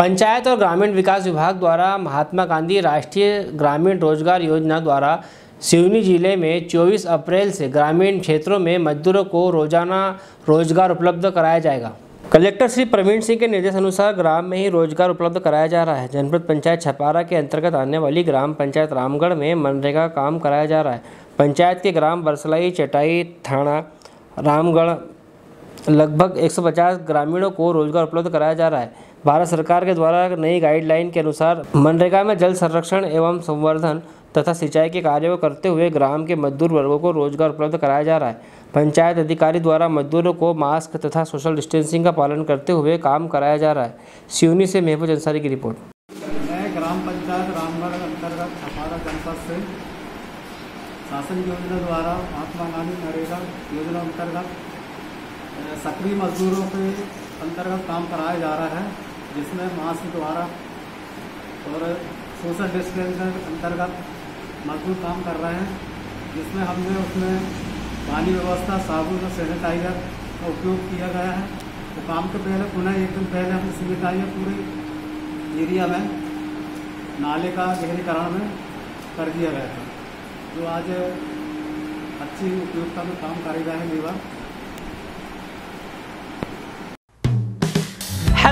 पंचायत और ग्रामीण विकास विभाग द्वारा महात्मा गांधी राष्ट्रीय ग्रामीण रोज़गार योजना द्वारा सिवनी ज़िले में 24 अप्रैल से ग्रामीण क्षेत्रों में मजदूरों को रोज़ाना रोज़गार उपलब्ध कराया जाएगा। कलेक्टर श्री प्रवीण सिंह के निर्देश अनुसार ग्राम में ही रोज़गार उपलब्ध कराया जा रहा है। जनपद पंचायत छपारा के अंतर्गत आने वाली ग्राम पंचायत रामगढ़ में मनरेगा काम कराया जा रहा है। पंचायत के ग्राम बरसलाई चटाई थाना रामगढ़ लगभग 150 ग्रामीणों को रोज़गार उपलब्ध कराया जा रहा है। भारत सरकार के द्वारा नई गाइडलाइन के अनुसार मनरेगा में जल संरक्षण एवं संवर्धन तथा सिंचाई के कार्यों को करते हुए ग्राम के मजदूर वर्गों को रोज़गार उपलब्ध कराया जा रहा है। पंचायत अधिकारी द्वारा मजदूरों को मास्क तथा सोशल डिस्टेंसिंग का पालन करते हुए काम कराया जा रहा है। सिवनी से महबूज अंसारी की रिपोर्ट। मैं ग्राम पंचायत रामगढ़ अंतर्गत छपारा जनपद से शासन योजना द्वारा महात्मा गांधी नरेगा योजना अंतर्गत सक्रिय मजदूरों के अंतर्गत काम कराया जा रहा है, जिसमें मास्क द्वारा और सोशल डिस्टेंस के अंतर्गत मजदूर काम कर रहे हैं, जिसमें हमने उसमें पानी व्यवस्था, साबुन और सैनिटाइजर का उपयोग किया गया है। तो काम के पहले, पुनः एक दिन पहले हमने सैनिटाइजर पूरे एरिया में, नाले का गहरीकरण में कर दिया गया था जो आज अच्छी उपयोगिता में काम करेगा है लेबर